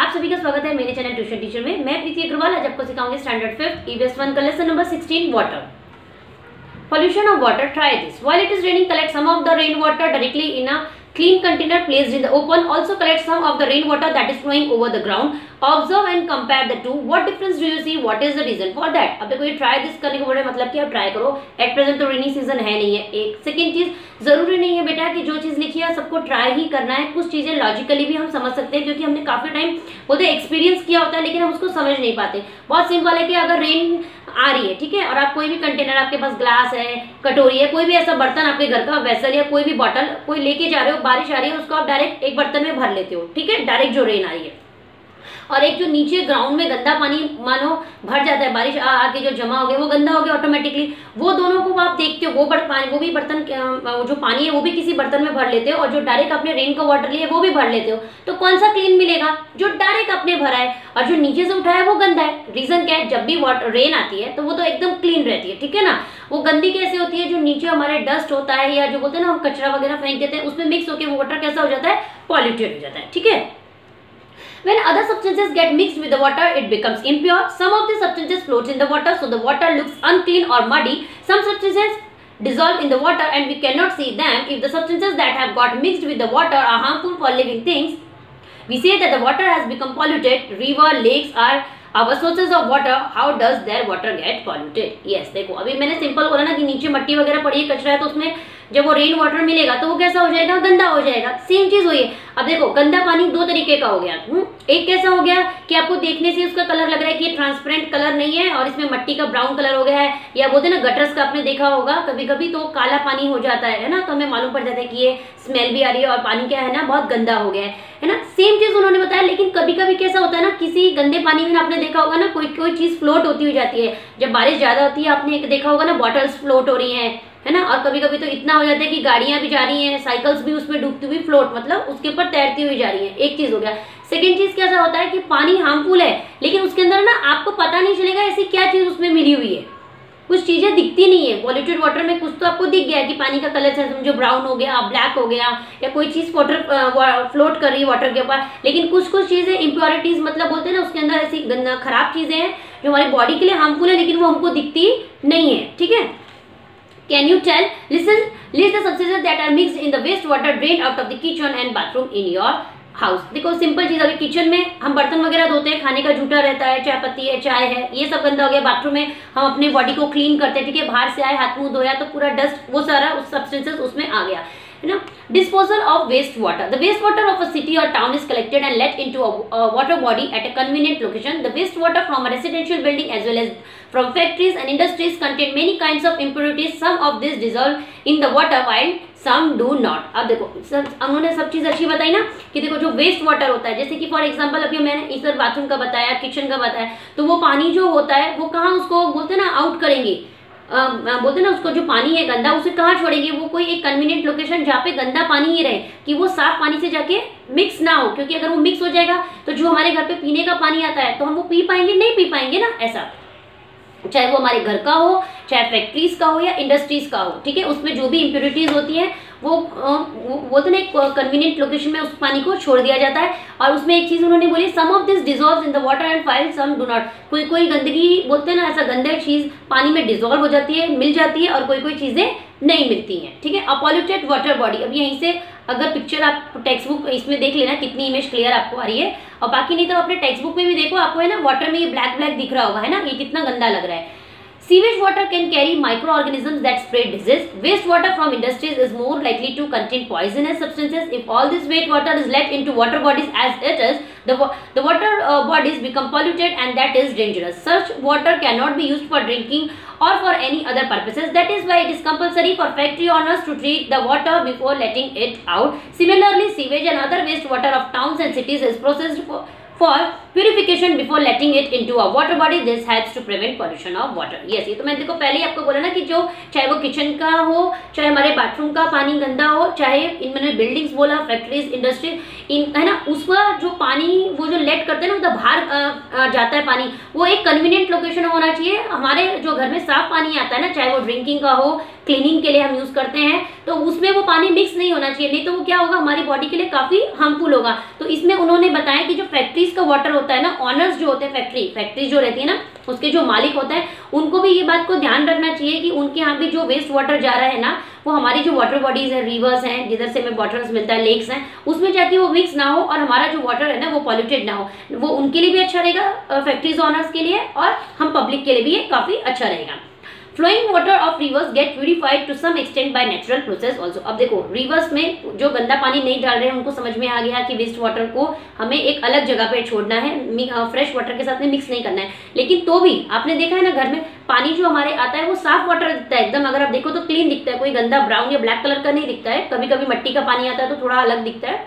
आप सभी का स्वागत है मेरे चैनल ट्यूशन टीचर में। मैं प्रीति अग्रवाल, आज आपको सिखाऊँगी स्टैंडर्ड फिफ्थ ईवीएस वन का lesson number sixteen water pollution of water try this while it is raining collect some of the rain water directly in a clean container placed in the open also collect some of the rainwater that is flowing over the ground observe and compare the two what difference do you see what is the reason for that अब देखो ये try this करने का बोल मतलब कि आप try करो एट प्रेजेंट तो रेनी सीज़न है नहीं है एक सेकेंड चीज़ ज़रूरी नहीं है बेटा कि जो चीज़ लिखी है सबको ट्राई ही करना है कुछ चीज़ें लॉजिकली भी हम समझ सकते हैं क्योंकि हमने काफ़ी टाइम बोलते एक्सपीरियंस किया होता है लेकिन हम उसको समझ नहीं पाते बहुत सिंपल है कि अगर रेन आ रही है, ठीक है? और आप कोई भी कंटेनर आपके पास ग्लास है, कटोरी है, कोई भी ऐसा बर्तन आपके घर का वैसल या कोई भी बॉटल कोई लेके जा रहे हो, बारिश आ रही है, उसको आप डायरेक्ट एक बर्तन में भर लेते हो, ठीक है? डायरेक्ट जो रेन आ रही है। और एक जो नीचे ग्राउंड में गंदा पानी, मानो भर जाता है, बारिश आके जो जमा हो गया, वो गंदा हो गया ऑटोमेटिकली वो दोनों को आप देखते हो, वो बड़ पानी, वो भी बर्तन जो पानी है, वो भी किसी बर्तन में भर लेते हो और जो डायरेक्ट अपने रेन का वाटर लिए वो भी भर लेते हो। तो कौन सा क्लीन मिलेगा? जो डायरेक्ट अपने भरा है और जो नीचे से उठाया वो गंदा है। रीजन क्या है? जब भी वाटर रेन आती है तो वो तो एकदम क्लीन रहती है, ठीक है ना? वो गंदी कैसे होती है? जो नीचे हमारे डस्ट होता है या जो बोलते हैं ना, हम कचरा वगैरह फेंक देते हैं, उसमें मिक्स होकर वो वाटर कैसा हो जाता है? पॉल्यूटेड हो जाता है, ठीक है? When other substances get mixed with the water, it becomes impure. Some of the substances float in the water, so the water looks unclean or muddy. Some substances dissolve in the water and we cannot see them. If the substances that have got mixed with the water are harmful for living things, we say that the water has become polluted. River, lakes are our sources of water. How does their water get polluted? Yes, देखो अभी मैंने simple बोला ना कि नीचे मट्टी वगैरह पड़ी है कचरा है तो उसमें जब वो रेन वाटर मिलेगा तो वो कैसा हो जाएगा? गंदा हो जाएगा। सेम चीज़ हुई है। अब देखो, गंदा पानी दो तरीके का हो गया। हुँ? एक कैसा हो गया कि आपको देखने से उसका कलर लग रहा है कि ये ट्रांसपेरेंट कलर नहीं है और इसमें मट्टी का ब्राउन कलर हो गया है, या बोलते ना गटर्स का आपने देखा होगा कभी कभी तो काला पानी हो जाता है ना? तो हमें मालूम पड़ जाता है कि ये स्मेल भी आ रही है और पानी क्या है ना, बहुत गंदा हो गया है। है ना? सेम चीज़ उन्होंने बताया, लेकिन कभी कभी कैसा होता है ना, किसी गंदे पानी में आपने देखा होगा ना कोई कोई चीज़ फ्लोट होती हुई जाती है। जब बारिश ज़्यादा होती है, आपने देखा होगा ना बॉटल्स फ्लोट हो रही है। है ना? और कभी कभी तो इतना हो जाता है कि गाड़ियाँ भी जा रही हैं साइकिल्स भी उसमें डूबती हुई फ्लोट मतलब उसके ऊपर तैरती हुई जा रही है। एक चीज़ हो गया। सेकेंड चीज़ कैसा होता है कि पानी हार्मफुल है, लेकिन उसके अंदर ना आपको पता नहीं चलेगा ऐसी क्या चीज़ उसमें मिली हुई है। कुछ चीज़ें दिखती नहीं है। पॉल्यूटेड वाटर में कुछ तो आपको दिख गया कि पानी का कलर समझो ब्राउन हो गया ब्लैक हो गया, या कोई चीज़ वाटर फ्लोट कर रही है वाटर के ऊपर। लेकिन कुछ कुछ चीज़ें इम्प्योरिटीज मतलब बोलते हैं ना, उसके अंदर ऐसी खराब चीज़ें हैं जो हमारी बॉडी के लिए हार्मफुल है, लेकिन वो हमको दिखती नहीं है। ठीक है? Can you tell? Listen, list the substances that are mixed in the waste water drained out of the kitchen and bathroom in your house देखो सिंपल चीज़ अभी किचन में हम बर्तन वगैरह धोते हैं खाने का झूठा रहता है चाय पत्ती है चाय है ये सब गंदा हो गया। बाथरूम में हम अपने बॉडी को क्लीन करते हैं ठीक है? बाहर से आए हाथ मुँह धोया तो पूरा डस्ट वो सारा उस सब्सटेंसेस उसमें आ गया। You know disposal of wastewater the wastewater of a city or town is collected and let into a, a water body at a convenient location the wastewater from a residential building as well as from factories and industries contain many kinds of impurities some of these dissolve in the water while some do not अब देखो उन्होंने सब चीज़ अच्छी बताई ना कि देखो जो वेस्ट वाटर होता है जैसे कि फॉर एग्जांपल अभी मैंने इधर बाथरूम का बताया किचन का बताया तो वो पानी जो होता है वो कहाँ उसको बोलते हैं ना आउट करेंगे बोलते ना, उसको जो पानी है, गंदा, उसे कहाँ छोड़ेंगे? वो कोई एक कन्वीनियंट लोकेशन जहाँ पे गंदा पानी ही रहे, कि वो साफ़ पानी से जाके मिक्स ना हो, क्योंकि अगर वो मिक्स हो जाएगा तो जो हमारे घर पे पीने का पानी आता है तो हम वो पी पाएँगे, नहीं पी पाएँगे ना, ऐसा। चाहे वो हमारे घर का हो, चाहे फैक्ट्रीज का हो या इंडस्ट्रीज़ का हो, ठीक है? उसमें जो भी इम्प्योरिटीज होती है वो बोलते ना एक कन्वीनियंट लोकेशन में उस पानी को छोड़ दिया जाता है। और उसमें एक चीज़ उन्होंने बोली some of this dissolve in the water and file some do not कोई कोई गंदगी, बोलते हैं ना, ऐसा गंदा चीज़ पानी में डिजोल्व हो जाती है, मिल जाती है और कोई कोई चीज़ें नहीं मिलती हैं। ठीक है? अपॉल्यूटेड वाटर बॉडी अब यहीं से अगर पिक्चर आप टेक्स्ट बुक इसमें देख लेना, कितनी इमेज क्लियर आपको आ रही है। और बाकी नहीं तो अपने टेक्स्ट बुक में भी देखो, आपको है ना वाटर में ये ब्लैक ब्लैक दिख रहा होगा, है ना? ये कितना गंदा लग रहा है। Sewage water can carry microorganisms that spread disease. Wastewater from industries is more likely to contain poisonous substances. If all this wastewater is let into water bodies as it is, the, the water uh, bodies become polluted and that is dangerous. Such water cannot be used for drinking or for any other purposes. That is why it is compulsory for factory owners to treat the water before letting it out. Similarly, sewage and other wastewater of towns and cities is processed for for purification before letting it into a water body. This helps to prevent pollution of water. Yes, ये तो मैंने देखो पहले ही आपको बोला ना कि जो चाहे वो किचन का हो, चाहे हमारे बाथरूम का पानी गंदा हो, चाहे इन मैंने बिल्डिंग्स बोला फैक्ट्रीज इंडस्ट्री इन है ना, उसका जो पानी, वो जो लेट करते हैं ना मतलब बाहर जाता है पानी, वो एक कन्वीनियंट लोकेशन होना चाहिए। हमारे जो घर में साफ़ पानी आता है ना, चाहे वो ड्रिंकिंग का हो क्लीनिंग के लिए हम यूज़ करते हैं तो उसमें वो पानी मिक्स नहीं होना चाहिए। नहीं तो वो क्या होगा, हमारी बॉडी के लिए काफ़ी हार्मफुल होगा। तो इसमें उन्होंने बताया कि जो फैक्ट्रीज का वाटर होता है ना ऑनर्स जो होते हैं फैक्ट्री फैक्ट्री जो रहती है ना, उसके जो मालिक होता है, उनको भी ये बात को ध्यान रखना चाहिए कि उनके यहाँ भी जो वेस्ट वाटर जा रहा है ना, वो हमारी जो वाटर बॉडीज है रिवर्स हैं, जिधर से हमें वाटर मिलता है लेक्स हैं, उसमें जाके वो मिक्स ना हो और हमारा जो वाटर है ना, वो पॉल्यूटेड ना हो। वो उनके लिए भी अच्छा रहेगा फैक्ट्रीज ऑनर्स के लिए और हम पब्लिक के लिए भी ये काफ़ी अच्छा रहेगा। Flowing water of rivers get purified to some extent by natural process also अब देखो रिवर्स में जो गंदा पानी नहीं डाल रहे हैं, उनको समझ में आ गया कि वेस्ट वाटर को हमें एक अलग जगह पे छोड़ना है फ्रेश वाटर के साथ में मिक्स नहीं करना है। लेकिन तो भी, आपने देखा है ना घर में, पानी जो हमारे आता है, वो साफ़ वाटर दिखता है एकदम। अगर आप देखो तो क्लीन दिखता है, कोई गंदा ब्राउन या ब्लैक कलर का नहीं दिखता है। कभी कभी मट्टी का पानी आता है तो थोड़ा अलग दिखता है।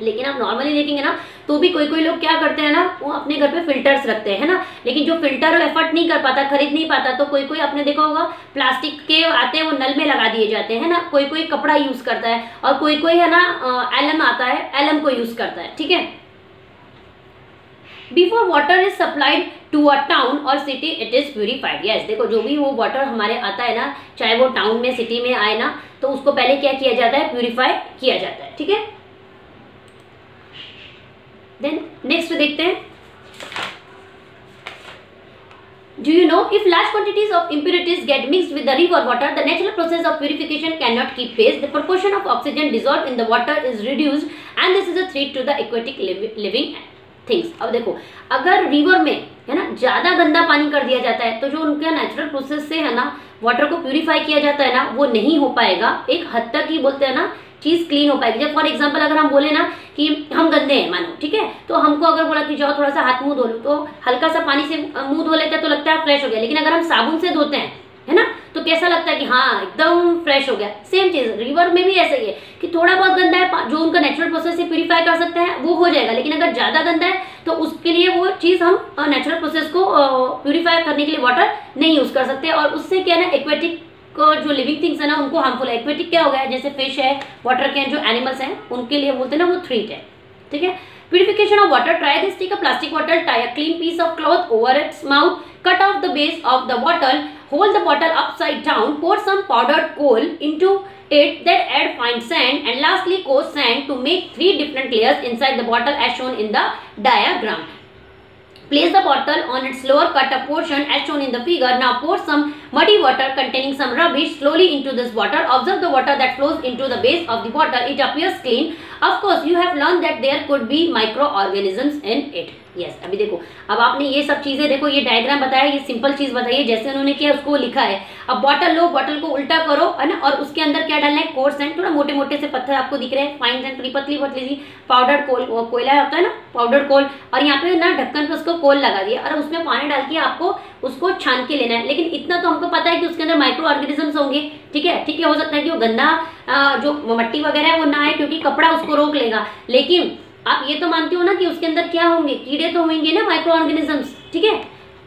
लेकिन आप नॉर्मली देखेंगे ना तो भी कोई कोई लोग क्या करते हैं ना, वो अपने घर पे फिल्टर्स रखते हैं ना? लेकिन जो फ़िल्टर एफर्ट नहीं कर पाता, खरीद नहीं पाता तो कोई कोई आपने देखा होगा प्लास्टिक के आते हैं, वो नल में लगा दिए जाते हैं ना? कोई कोई कपड़ा यूज़ करता है और कोई कोई है ना एलम आता है एलम को यूज़ करता है, ठीक है? Before water is supplied to a town और city it is purified yes देखो, जो भी वो वाटर हमारे आता है ना, चाहे वो टाउन में सिटी में आए ना तो उसको पहले क्या किया जाता है? प्यूरिफाई किया जाता है, ठीक है? देन नेक्स्ट देखते हैं Do you know if large quantities of impurities get mixed with the river water, the natural process of purification cannot keep pace. The proportion of oxygen dissolved in the water is reduced and this is a threat to the aquatic living things. अब देखो अगर river में है ना ज़्यादा गंदा पानी कर दिया जाता है तो जो उनका नेचुरल प्रोसेस से है ना वाटर को प्यूरिफाई किया जाता है ना वो नहीं हो पाएगा एक हद तक ही बोलते हैं ना चीज़ क्लीन हो पाएगी जब फॉर एग्ज़ाम्पल अगर हम बोले ना कि हम गंदे हैं, मानो, ठीक है? तो हमको अगर बोला कि जाओ थोड़ा सा हाथ मुँह धो लो तो हल्का सा पानी से मुँह धो लेते हैं तो लगता है फ्रेश हो गया। लेकिन अगर हम साबुन से धोते हैं, है ना? तो कैसा लगता है कि हाँ एकदम फ्रेश हो गया। सेम चीज़ रिवर में भी ऐसा ही है कि थोड़ा बहुत गंदा है जो उनका नेचुरल प्रोसेस से प्यूरिफाई कर सकते हैं, वो हो जाएगा। लेकिन अगर ज़्यादा गंदा है तो उसके लिए वो चीज़ हम नेचुरल प्रोसेस को प्यूरिफाई करने के लिए वाटर नहीं यूज़ कर सकते। और उससे क्या है ना एक्वेटिक जो लिविंग थिंग्स है ना, उनको हार्मफुल एक्वेटिक क्या हो गया जैसे फ़िश है वाटर के जो एनिमल्स हैं, उनके लिए बोलते ना वो थ्रीट है। ठीक है? Purification of water try this ठीक है plastic water tie clean piece of cloth over its mouth cut off the base of the bottle hold the bottle upside down pour some powder coal into it then add fine sand and lastly को sand to make three different layers inside the bottle as shown in the diagram Place the bottle on its lower cut portion as shown in the figure. Now pour some muddy water containing some rubbish slowly into this water. Observe the water that flows into the base of the bottle. It appears clean. Of course, you have learned that there could be microorganisms in it. Yes अभी देखो, अब आपने ये सब चीज़ें, देखो, ये diagram बताया, ये सिंपल चीज़ बताइए जैसे उन्होंने किया, उसको लिखा है। अब बॉटल लो बॉटल को उल्टा करो, है ना, और उसके अंदर क्या डालना है? कोर्स एंड थोड़ा मोटे मोटे से पत्थर आपको दिख रहे हैं। फाइन एंड थोड़ी पतली पतली सी। पाउडर कोल कोयला होता है ना? पाउडर कोल और यहाँ पे ना ढक्कन पे उसको कोल लगा दिया, और उसमें पानी डाल के आपको उसको छान के लेना है। लेकिन इतना तो हमको पता है कि उसके अंदर माइक्रो ऑर्गेनिजम्स होंगे, ठीक है? ठीक है, हो सकता है कि वो गंदा जो मट्टी वगैरह है, वो ना है क्योंकि कपड़ा उसको रोक लेगा। लेकिन आप ये तो मानते हो ना कि उसके अंदर क्या होंगे? कीड़े तो होंगे ना माइक्रो ऑर्गेनिजम्स ठीक है?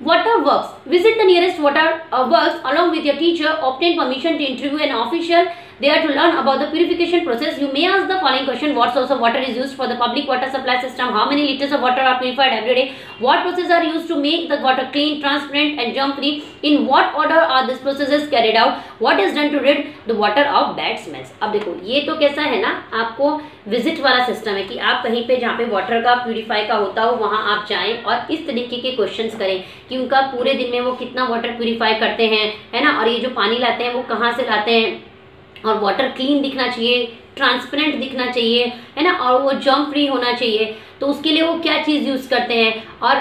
Water works visit the nearest water works along with teacher teacher obtain permission to interview an official They are to learn about the purification process. You may ask the following question. What source of water is used for the public water supply system? How many liters of water are purified every day? What processes are used to make the water clean, transparent and germ free? In what order are these processes carried out? What is done to rid the water of bad smells? अब देखो ये तो कैसा है ना आपको visit वाला system है कि आप कहीं पे जहाँ पे वाटर का प्यूरिफाई का होता हो वहाँ आप जाएँ और इस तरीके के क्वेश्चंस करें कि उनका पूरे दिन में वो कितना वाटर प्यूरिफाई करते हैं है ना और ये जो पानी लाते हैं वो कहाँ से लाते हैं और वाटर क्लीन दिखना चाहिए ट्रांसपेरेंट दिखना चाहिए, है ना? और वो जर्म फ्री होना चाहिए। तो उसके लिए वो क्या चीज़ यूज़ करते हैं? और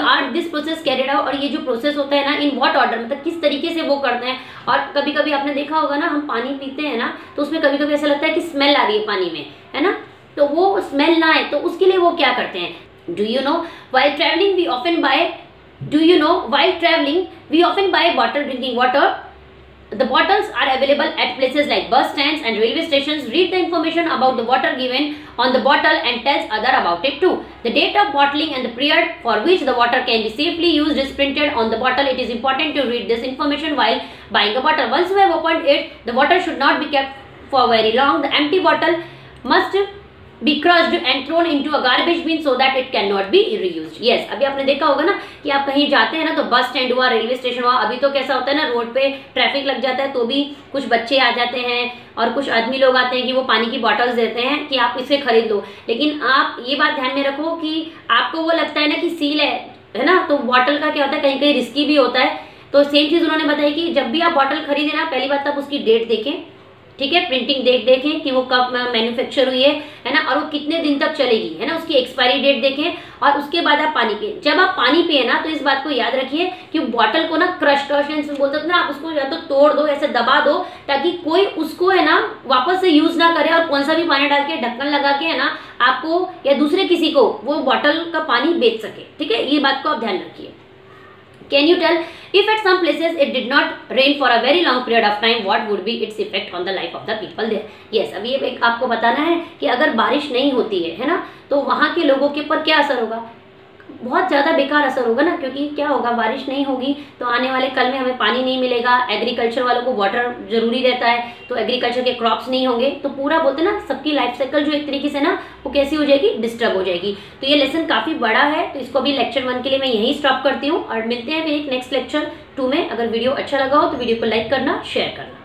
are this process carried out और ये जो प्रोसेस होता है ना इन व्हाट ऑर्डर मतलब किस तरीके से वो करते हैं? और कभी कभी आपने देखा होगा ना, हम पानी पीते हैं ना तो उसमें कभी कभी ऐसा लगता है कि स्मेल आ रही है पानी में, है ना? तो वो स्मेल ना आए तो उसके लिए वो क्या करते हैं? Do you know while travelling we often buy do you know while travelling we often buy bottle drinking water The bottles are available at places like bus stands and railway stations. Read the information about the water given on the bottle and tells other about it too. The date of bottling and the period for which the water can be safely used is printed on the bottle. It is important to read this information while buying a bottle. Once you have opened it, the water should not be kept for very long. The empty bottle must crushed and thrown into a garbage bin so that it can not be reused yes अभी आपने देखा होगा ना कि आप कहीं जाते हैं ना तो बस स्टैंड हुआ रेलवे स्टेशन हुआ, अभी तो कैसा होता है ना रोड पे ट्रैफ़िक लग जाता है तो भी कुछ बच्चे आ जाते हैं और कुछ आदमी लोग आते हैं कि वो पानी की बॉटल्स देते हैं कि आप इसे खरीद लो। लेकिन आप ये बात ध्यान में रखो कि आपको वो लगता है ना कि सील है है ना? तो बॉटल का क्या होता है कहीं कहीं रिस्की भी होता है। तो सेम चीज़ उन्होंने बताई कि जब भी आप बॉटल खरीदे ना, पहली बात आप उसकी डेट देखें। ठीक है प्रिंटिंग डेट देखें कि वो कब मैन्युफैक्चर हुई है है ना, और वो कितने दिन तक चलेगी, है ना, उसकी एक्सपायरी डेट देखें, और उसके बाद आप पानी पिए। जब आप पानी पिए ना तो इस बात को याद रखिए कि बॉटल को ना क्रश क्रश बोलते ना, आप उसको या तो तोड़ दो, ऐसे दबा दो, ताकि कोई उसको, है ना, वापस से यूज़ ना करे और कौन सा भी पानी डाल के, ढक्कन लगा के, है ना, आपको या दूसरे किसी को वो बॉटल का पानी बेच सके। ठीक है, ये बात को आप ध्यान रखिए। Can you tell if at some places it did not rain for a very long period of time, what would be its effect on the life of the people there? Yes, अभी ये आपको बताना है कि अगर बारिश नहीं होती है है ना तो वहाँ के लोगों के ऊपर क्या असर होगा बहुत ज़्यादा बेकार असर होगा ना, क्योंकि क्या होगा, बारिश नहीं होगी तो आने वाले कल में हमें पानी नहीं मिलेगा एग्रीकल्चर वालों को वाटर ज़रूरी रहता है तो एग्रीकल्चर के क्रॉप्स नहीं होंगे तो पूरा बोलते ना, सबकी लाइफ साइकिल जो एक तरीके से ना, वो कैसी हो जाएगी डिस्टर्ब हो जाएगी। तो ये लेसन काफ़ी बड़ा है तो इसको अभी लेक्चर वन के लिए मैं यही स्टॉप करती हूँ, और मिलते हैं फिर एक नेक्स्ट लेक्चर टू में। अगर वीडियो अच्छा लगा हो तो वीडियो को लाइक करना शेयर करना।